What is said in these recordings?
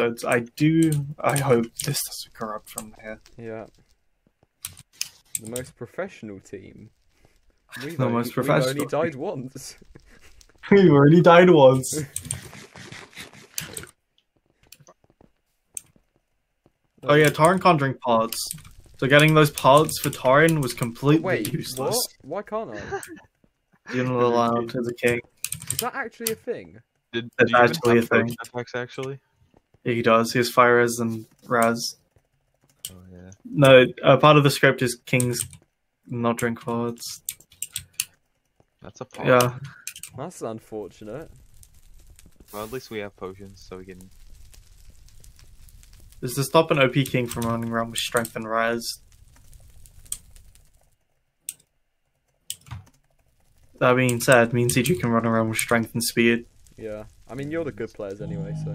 episodes. I do. I hope this doesn't corrupt from here. Yeah. The most professional team. We've The only, most We've professional only died once. we already died once. oh yeah, Torinth can't drink pods. So getting those pods for Torinth was completely Wait, useless. what? Why can't I? You're not allowed as a king. Is that actually a thing? Did, That's do actually have a thing. potion effects actually? Yeah, he does. He has fire res and raz. Oh yeah. No, uh, part of the script is kings not drink pods. That's a pot. Yeah, That's unfortunate. Well, at least we have potions, so we can. is to stop an OP king from running around with strength and raz. That being said, me and CJ can run around with strength and speed. Yeah. I mean, you're the good players anyway, so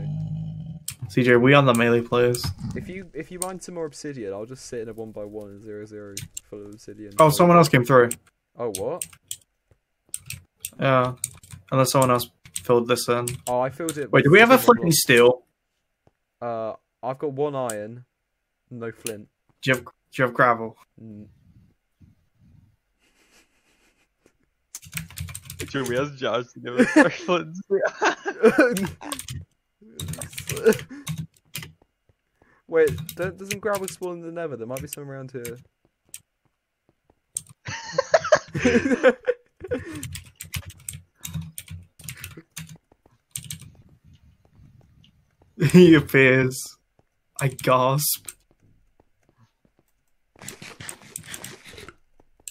CJ, we are the melee players. if you if you mine some more obsidian, I'll just sit in a one by one and zero zero full of obsidian. Oh, someone else came through. Oh what? Yeah, unless someone else filled this in. Oh, I filled it. Wait, do we have a obsidian flint and steel? Uh, I've got one iron, no flint. Do you have, do you have gravel? Mm. Jeremy has Josh to give us excellence. Wait, don't, doesn't gravel spawn in the Nether? There might be some around here. he appears. I gasp.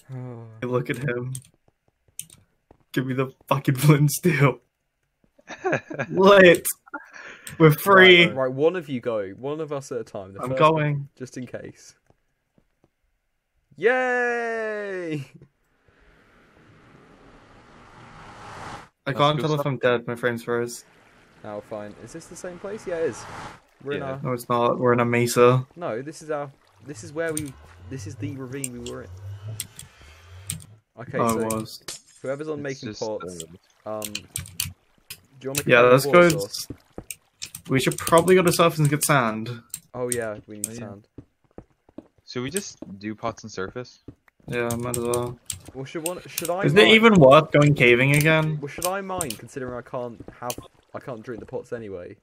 I look at him. Give me the fucking flint and steel. Lit. We're free. Right, right, one of you go. One of us at a time. The I'm going. one, just in case. Yay! I That's can't good tell if. I'm dead. My frame's froze. Now fine. Is this the same place? Yeah, it is. We're in Yeah. our. No, it's not. We're in a mesa. No, this is our. This is where we. This is the ravine we were in. Okay, oh, so it was. whoever's on It's making just, pots, uh, um, do you want to make Yeah, a let's water go. source? We should probably go to surface and get sand. Oh yeah, we need Oh, yeah. sand. Should we just do pots and surface? Yeah, might as well. Well, should one? Should I? Is mine? it even worth going caving again? Well, should I mine considering I can't have I can't drink the pots anyway?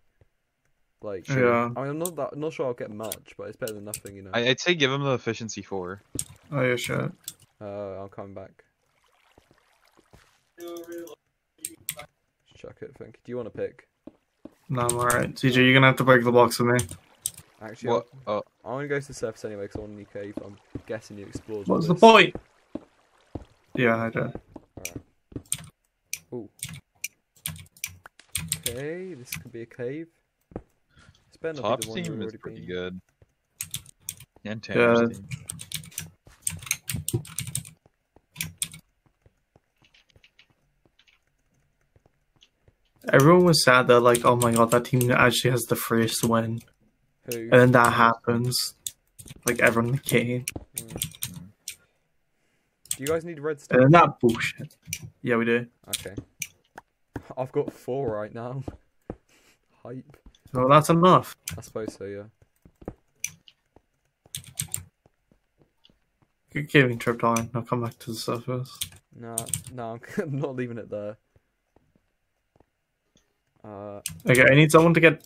Like, Yeah. I mean, I'm not that, I'm not sure I'll get much, but it's better than nothing, you know. I, I'd say give him the efficiency four. Oh yeah, sure. Uh, I'll come back. Just chuck it. Thank you. Do you want to pick? No, I'm alright. CJ, you're gonna have to break the blocks for me. Actually, What? Oh, I'm, I'm gonna go to the surface anyway because I want a new cave. I'm guessing you explored. What's the point? Yeah, I did. Ooh. Okay, this could be a cave. It's better not top be the one team is pretty been. good. And Yeah. Tanner's team. Everyone was sad that like, oh my god, that team actually has the freest win, Who? and then that happens. Like everyone came, Do you guys need and redstone? then that bullshit. Yeah, we do. Okay. I've got four right now. Hype. Well, that's enough. I suppose so, yeah. Good caving trip down. I'll come back to the surface. No, no, I'm not leaving it there. Uh, Okay, I need someone to get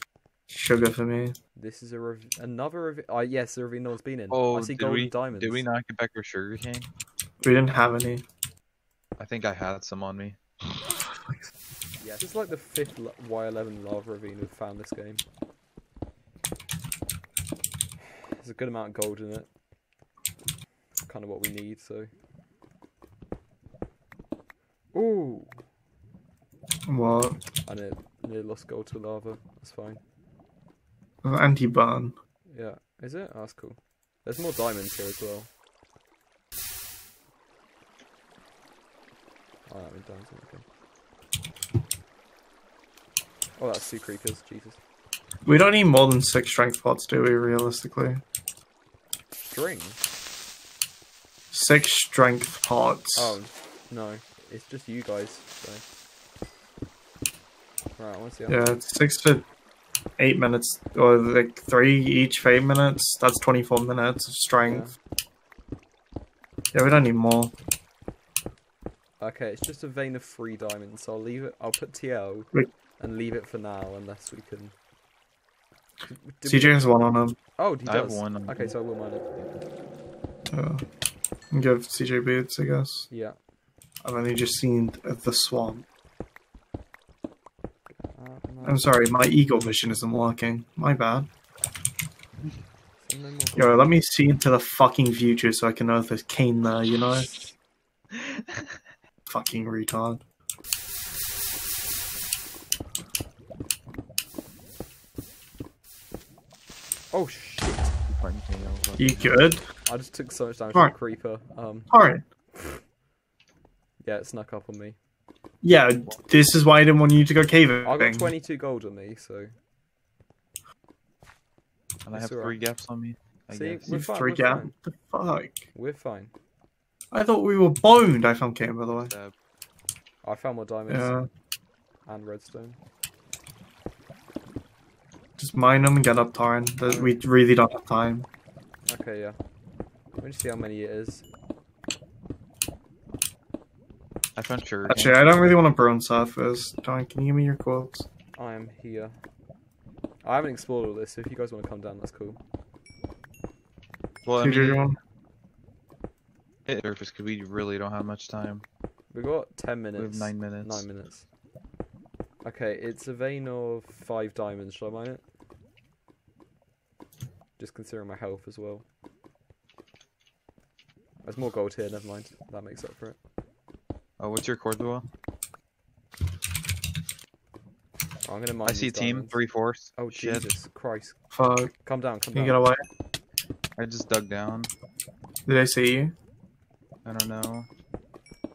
sugar for me. this is a rev- another ravine. Uh, yes, the ravine no one's been in. Oh, I see did golden we, diamonds. did we not get back our sugar cane? We didn't have any. I think I had some on me. Yeah, this is like the fifth Y11 lava ravine we've found this game. There's a good amount of gold in it. Kind of what we need, so. Ooh! What? I nearly, nearly lost gold to lava. That's fine. anti barn. Yeah, is it? Oh, that's cool. There's more diamonds here as well. Oh, that means diamonds. Okay. Oh, that's two creepers. Jesus. We don't need more than six strength pots, do we? Realistically, String. six strength pots. Oh no, it's just you guys. So. Right, I want to Yeah, it's six to eight minutes, or like three each for eight minutes. That's 24 minutes of strength. Yeah, we don't need more. Okay, it's just a vein of three diamonds, so I'll leave it. I'll put TL Wait. and leave it for now, unless we can. Did we- CJ has one on him. Oh, he I have one on Okay, so I will mine it. Uh, yeah. Give CJ boots, I guess. Yeah. I've only just seen the swamp. I'm sorry, my eagle vision isn't working. My bad. so no more Yo, let me see into the fucking future so I can know if there's cane there, you know? fucking retard. Oh shit! Pardon me, I was like- You good? I just took so much damage from a creeper. Um, Alright. yeah, it snuck up on me. Yeah, this is why I didn't want you to go caving. I got 22 gold on me, so And I It's have three alright. gaps on me. I See, guess. we're fine, freak we're out. fine. The fuck? we're fine. I thought we were boned. I found cane, by the way. Uh, I found more diamonds Yeah. and redstone. Just mine them and get up Tarn. Th- We really don't have time. Okay, yeah. Let me see how many it is. I found sugar. Actually, I don't really want to burn surface. Tarn, can you give me your quotes? I am here. I haven't explored all this, so if you guys want to come down, that's cool. Well, I CJ, you mean, want? hit surface because we really don't have much time. We got 10 minutes. We minutes. have nine minutes. Nine minutes. Okay, it's a vein of five diamonds. Shall I mine it? Just considering my health as well. There's more gold here, never mind. That makes up for it. Oh, what's your coord, Lua? Oh, I'm gonna mine I see these team diamonds. three fourths. Oh Shit. Jesus Christ! Fuck. Come down, come Can you get away? I just dug down. Did I see you? I don't know.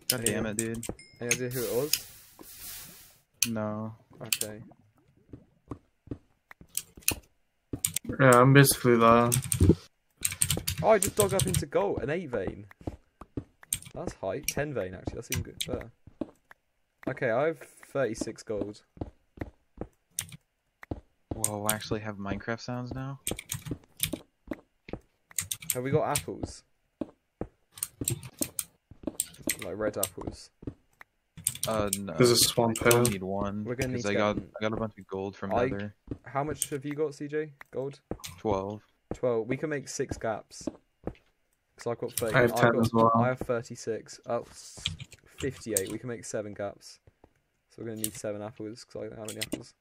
God Yeah. damn it, dude. Any idea who it was? No. Okay. Yeah, I'm basically there. Oh, I just dug up into gold, an eight vein. That's high. Ten vein actually. That's even good. Better. Okay, I have thirty-six gold. Whoa, I actually have Minecraft sounds now. Have we got apples? Like red apples. Uh, no. There's a swamp I only here. need one. We're gonna need 'cause to I got. I got a bunch of gold from I- Nether. How much have you got, CJ? Gold? Twelve. Twelve. We can make six gaps. Cause I've got thirty. I have 10 got- as well. I have thirty-six. Oh, fifty-eight. We can make seven gaps. So we're gonna need seven apples because I don't have any apples.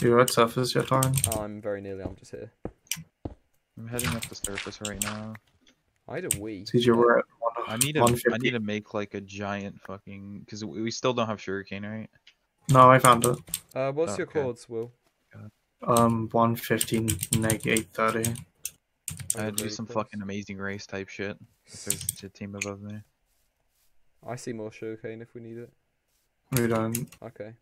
You at surface yet, Tarn? I'm very nearly. I'm just here. I'm heading up the surface right now. I had a wee. CJ, we're at I need to I need to make like a giant fucking because we we still don't have sugarcane, right? No, I found it. Uh, what's your Okay. coords, Will? Um, 115, neg 830. I had to do some close. fucking amazing race type shit. If there's a team above me. I see more sugarcane if we need it. We don't. Okay.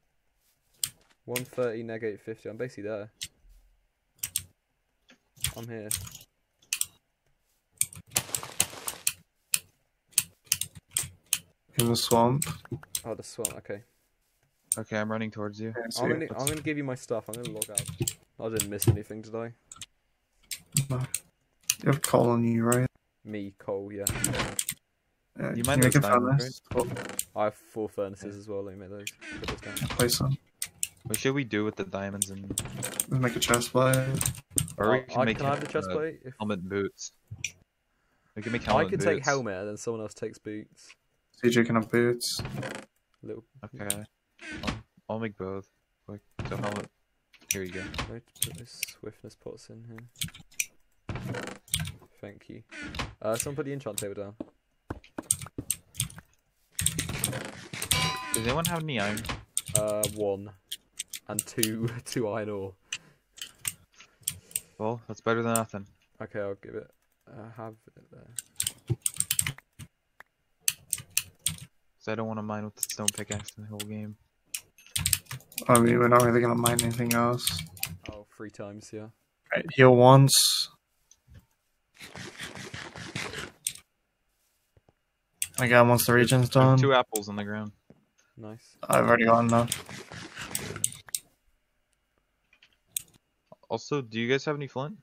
130, neg 850. I'm basically there. I'm here. In the swamp. Oh, the swamp. Okay. Okay, I'm running towards you. I'm gonna, I'm gonna give you my stuff. I'm gonna log out. I didn't miss anything, did I? You have coal on you, right? Me, coal, yeah. Yeah, You might make a diamonds, furnace? I have four furnaces as well. Let me make those. Those down. Place them. What should we do with the diamonds and Let's make a chest plate. or we Oh, can I, make can I have the uh, chest plate? If helmet and boots. We can make I can and take helmet and then someone else takes boots. CJ can have boots. Little. Okay. I'll, I'll make both. Quick. So helmet. Here you go. Wait, put this swiftness pots in here. Thank you. Uh, someone put the enchant table down. Does anyone have any iron? Uh, one and two, two iron ore. Well, that's better than nothing. Okay, I'll give it. Uh, have it there. Cause I don't want to mine with the stone pickaxe in the whole game. I mean, we're not really gonna mine anything else. Oh, three times, yeah. Right, heal once. Again, once the region's done, two apples on the ground. Nice. I've already got enough. Also, do you guys have any flint?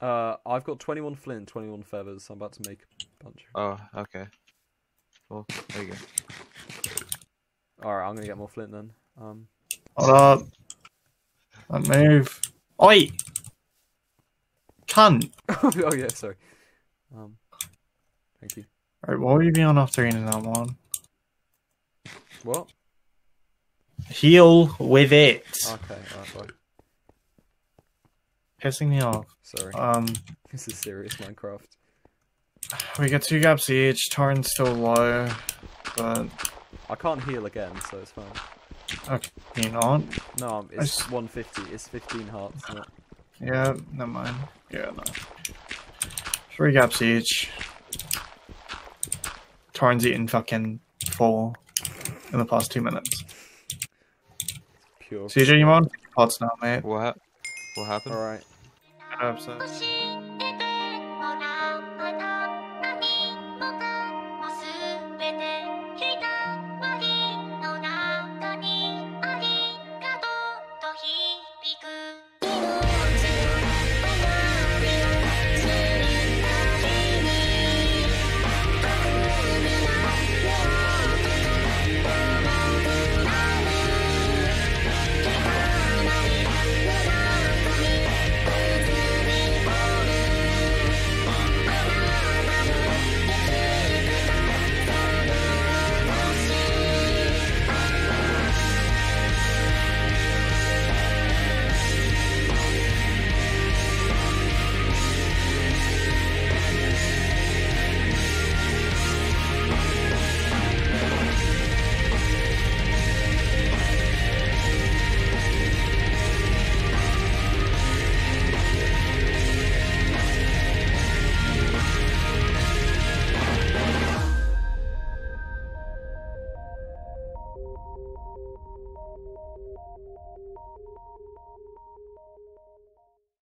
Uh, I've got 21 flint, 21 feathers. So I'm about to make a bunch. Oh, okay. Well, there you go. All right, I'm gonna get more flint then. Um, Hold up. Don't move. Oi! Cunt! oh yeah, sorry. Um, thank you. Alright, what were you being after in that one? What? Heal with it. Okay, alright, bye. Pissing me off. Sorry. Um, This is serious Minecraft. we got two gaps each. Torinth's still low, but I can't heal again, so it's fine. okay, you not. No, it's s- 150. It's 15 hearts. Isn't it? Yeah, never mind. Yeah, no. Three gaps each. Torinth's eaten fucking four in the past two minutes. Pure. CJ, you on pots now, mate? What hap- What happened? All right.